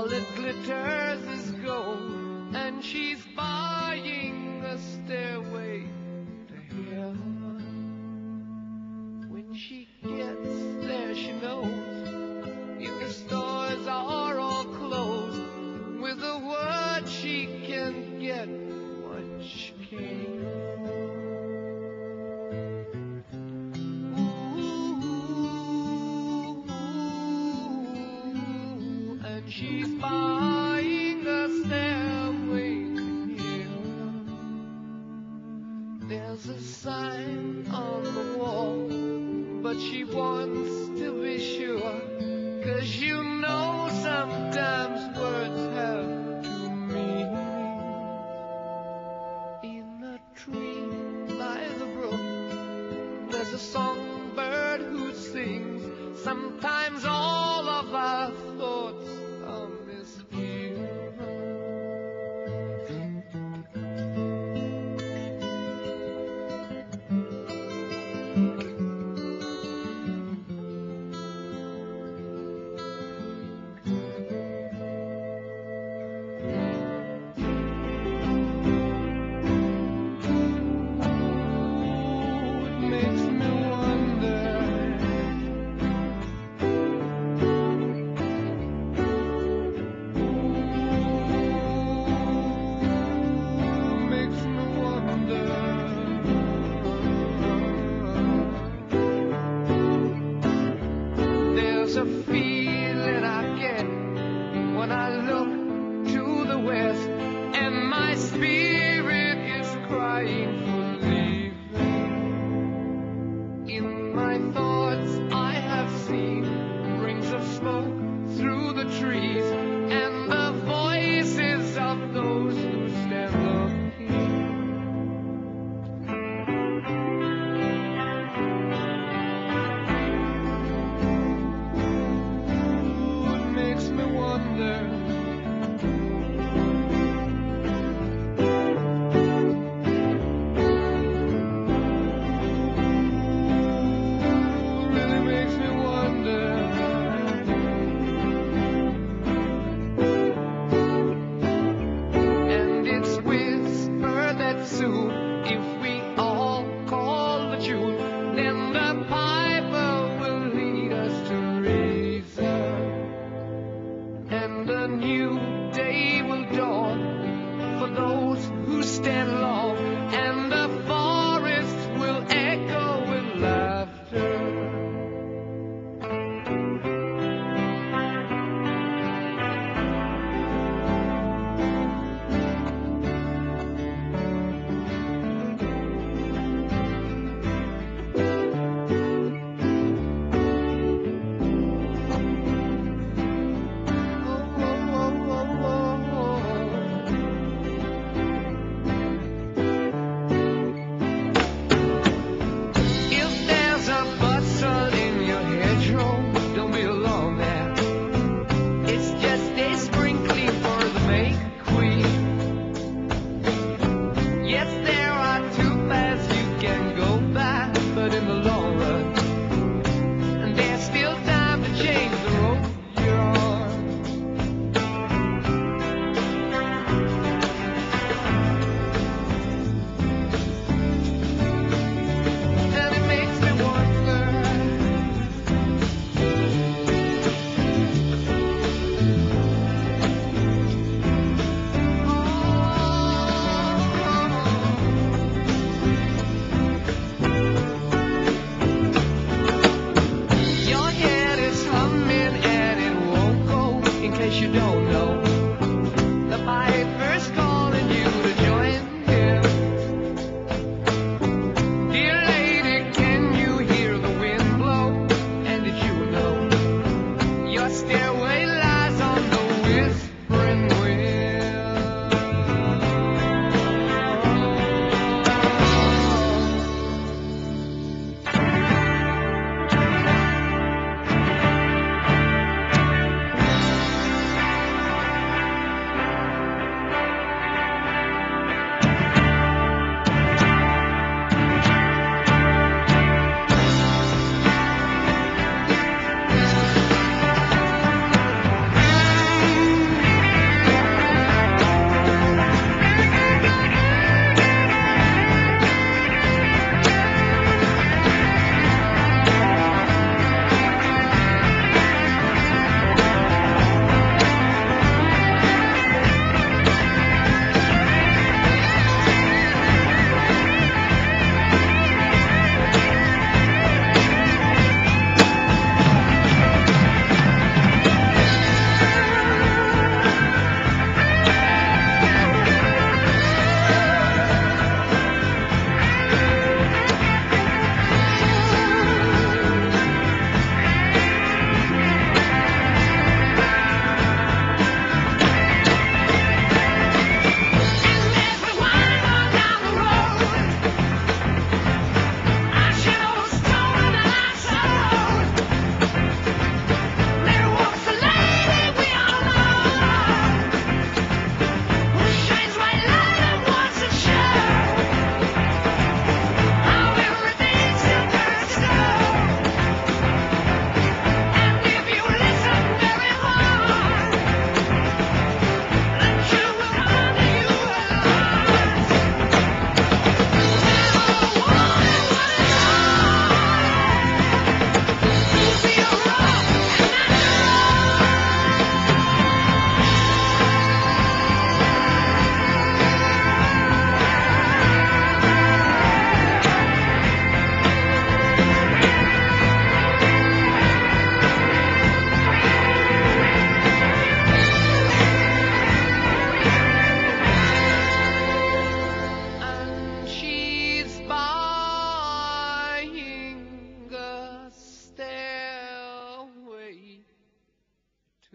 All that glitters is gold, and she's buying a stairway to heaven. When she gets there, she knows if the stores are all closed, with a word she can get what she came There's a sign on the wall, but she wants to be sure. Cause you know sometimes words have two meanings. In a tree by the brook, there's a song.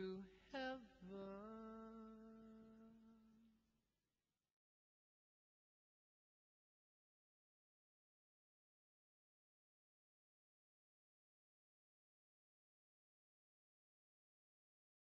to heaven.